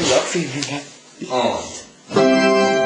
Şimdi aksın. Aman.